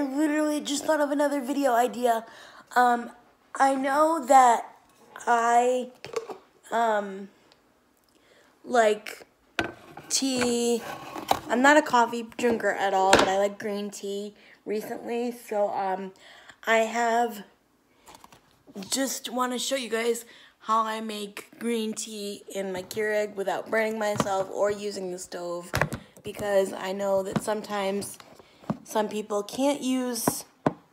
literally just thought of another video idea. Um, I know that I um like tea. I'm not a coffee drinker at all, but I like green tea recently. So um I have just want to show you guys how I make green tea in my Keurig without burning myself or using the stove because I know that sometimes some people can't use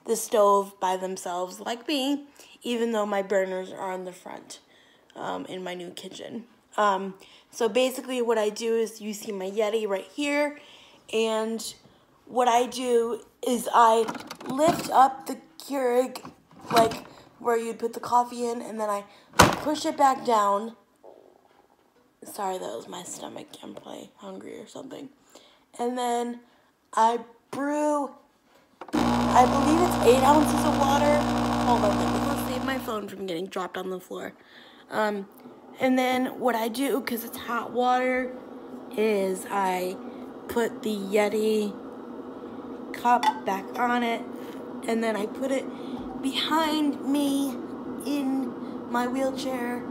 the stove by themselves like me even though my burners are on the front um, in my new kitchen. Um, so basically what I do is you see my Yeti right here and what I do is I lift up the Keurig like where you'd put the coffee in and then I push it back down. Sorry, that was my stomach. I'm probably hungry or something. And then I brew, I believe it's eight ounces of water. Hold on, let me save my phone from getting dropped on the floor. Um, and then what I do, because it's hot water, is I put the Yeti cup back on it, and then I put it behind me in my wheelchair,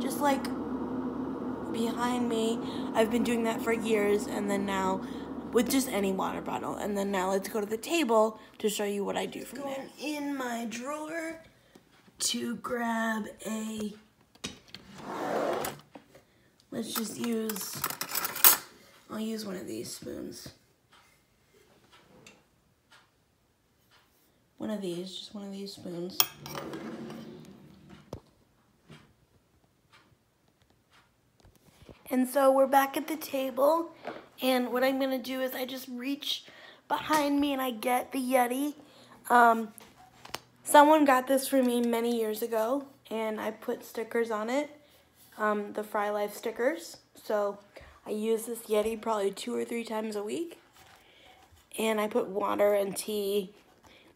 just like behind me. I've been doing that for years, and then now with just any water bottle. And then now let's go to the table to show you what I do from there. Going in my drawer to grab a, let's just use, I'll use one of these spoons. One of these, just one of these spoons. And so we're back at the table. And what I'm going to do is I just reach behind me and I get the Yeti. Um, someone got this for me many years ago. And I put stickers on it. Um, the Fry Life stickers. So I use this Yeti probably two or three times a week. And I put water and tea.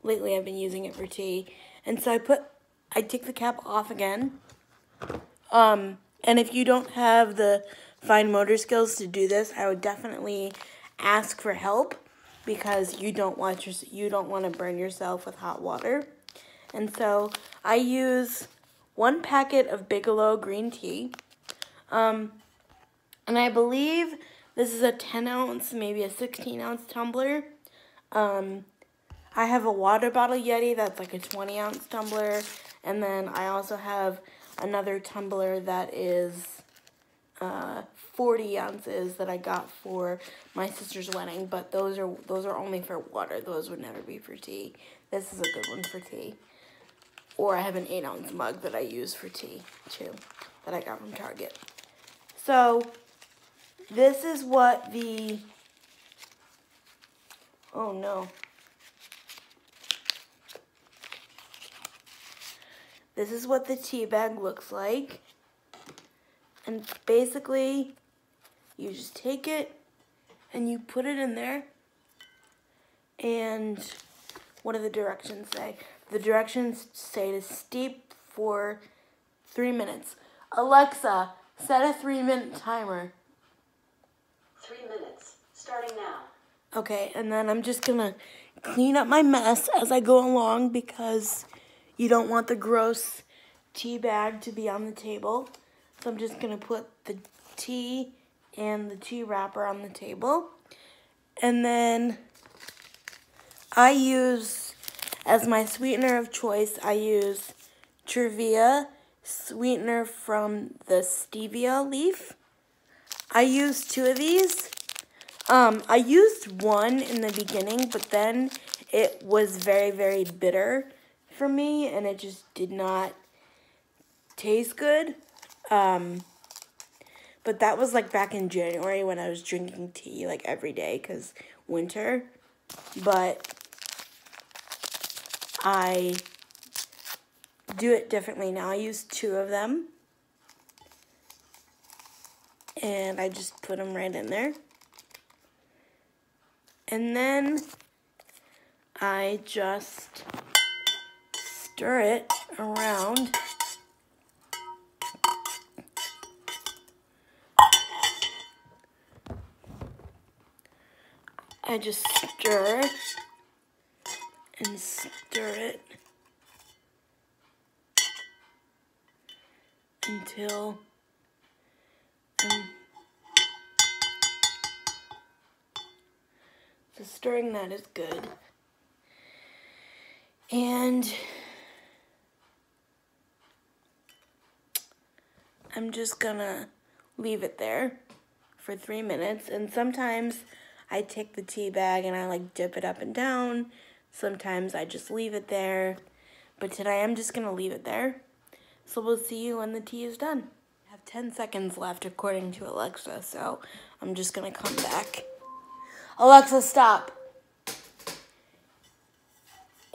Lately I've been using it for tea. And so I put, I take the cap off again. Um, and if you don't have the fine motor skills to do this, I would definitely ask for help because you don't want your, you don't want to burn yourself with hot water. And so I use one packet of Bigelow green tea. Um, and I believe this is a 10 ounce, maybe a 16 ounce tumbler. Um, I have a water bottle Yeti that's like a 20 ounce tumbler. And then I also have another tumbler that is uh, 40 ounces that I got for my sister's wedding, but those are those are only for water. Those would never be for tea. This is a good one for tea. Or I have an 8 ounce mug that I use for tea too, that I got from Target. So this is what the, oh no, This is what the tea bag looks like. And basically, you just take it and you put it in there. And what do the directions say? The directions say to steep for three minutes. Alexa, set a three minute timer. Three minutes, starting now. Okay, and then I'm just gonna clean up my mess as I go along because you don't want the gross tea bag to be on the table. So I'm just going to put the tea and the tea wrapper on the table. And then I use, as my sweetener of choice, I use Truvia sweetener from the stevia leaf. I used two of these. Um, I used one in the beginning, but then it was very, very bitter for me, and it just did not taste good. Um, but that was like back in January when I was drinking tea like every day because winter. But I do it differently now. I use two of them. And I just put them right in there. And then I just stir it around. I just stir and stir it until um, the stirring that is good. And I'm just gonna leave it there for three minutes. And sometimes I take the tea bag and I like dip it up and down. Sometimes I just leave it there. But today I'm just gonna leave it there. So we'll see you when the tea is done. I have 10 seconds left according to Alexa, so I'm just gonna come back. Alexa, stop.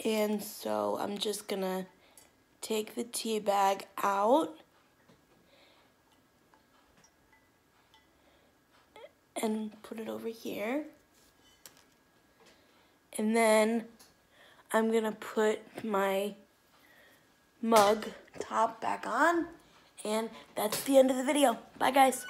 And so I'm just gonna take the tea bag out. And put it over here. And then I'm gonna put my mug top back on. And that's the end of the video. Bye guys.